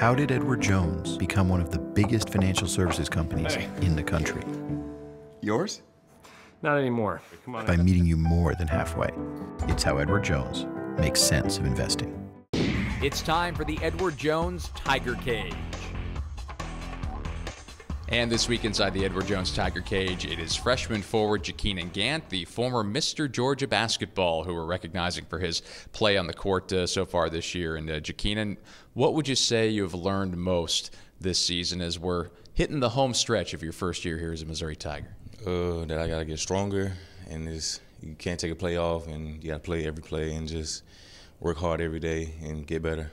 How did Edward Jones become one of the biggest financial services companies Hey. in the country? Yours? Not anymore. Come on. By meeting you more than halfway. It's how Edward Jones makes sense of investing. It's time for the Edward Jones Tiger Cage. And this week inside the Edward Jones Tiger Cage, it is freshman forward Jakeenan Gant, the former Mr. Georgia basketball, who we're recognizing for his play on the court uh, so far this year. And uh, Jakeenan, what would you say you have learned most this season as we're hitting the home stretch of your first year here as a Missouri Tiger? uh, that I gotta get stronger, and it's, you can't take a play off, and you gotta play every play and just work hard every day and get better.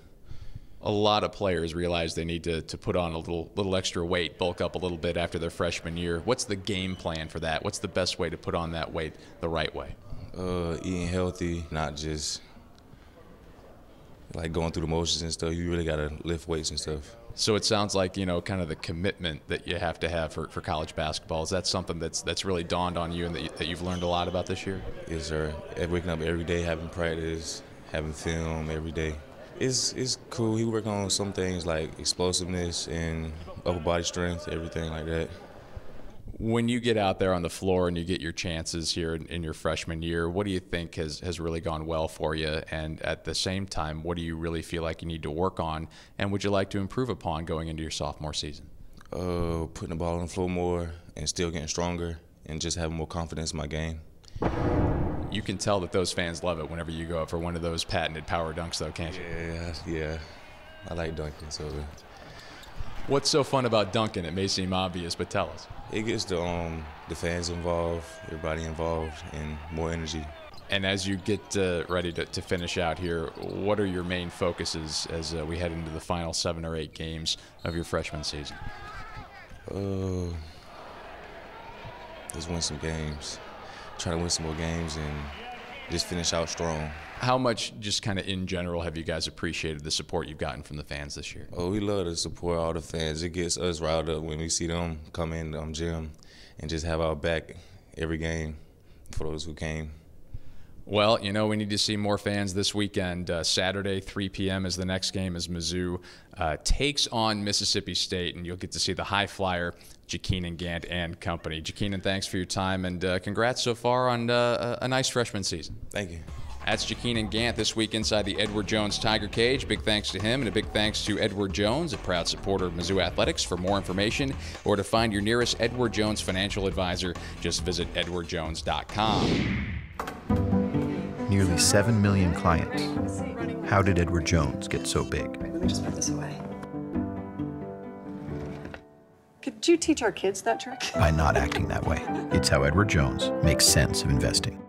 A lot of players realize they need to, to put on a little little extra weight, bulk up a little bit after their freshman year. What's the game plan for that? What's the best way to put on that weight the right way? Uh, eating healthy, not just like going through the motions and stuff. You really gotta lift weights and stuff. So it sounds like you know, kind of the commitment that you have to have for, for college basketball. Is that something that's that's really dawned on you and that, you, that you've learned a lot about this year? Yes, sir. Waking up every day, having practice, having film every day. It's it's cool. He work on some things like explosiveness and upper body strength, everything like that. When you get out there on the floor and you get your chances here in, in your freshman year, what do you think has, has really gone well for you? And at the same time, what do you really feel like you need to work on? And would you like to improve upon going into your sophomore season? Uh, putting the ball on the floor more and still getting stronger and just having more confidence in my game. You can tell that those fans love it whenever you go up for one of those patented power dunks, though, can't you? Yeah, yeah. I like dunking, so What's so fun about dunking? It may seem obvious, but tell us. it gets the um the fans involved, everybody involved, and more energy. And as you get uh, ready to, to finish out here, what are your main focuses as uh, we head into the final seven or eight games of your freshman season? Uh, just win some games. Try to win some more games and just finish out strong. How much, just kind of in general, have you guys appreciated the support you've gotten from the fans this year? Oh, we love to support all the fans. It gets us riled up when we see them come in the um, gym and just have our back every game for those who came. Well, you know, we need to see more fans this weekend. Uh, Saturday, 3 p.m. is the next game as Mizzou uh, takes on Mississippi State, and you'll get to see the high flyer, Jakeenan Gant and company. Jakeenan, thanks for your time, and uh, congrats so far on uh, a a nice freshman season. Thank you. That's Jakeenan Gant this week inside the Edward Jones Tiger Cage. Big thanks to him and a big thanks to Edward Jones, a proud supporter of Mizzou Athletics. For more information or to find your nearest Edward Jones financial advisor, just visit edwardjones.com. Nearly 7 million clients. How did Edward Jones get so big? Let me just put this away. Could you teach our kids that trick? By not acting that way. It's how Edward Jones makes sense of investing.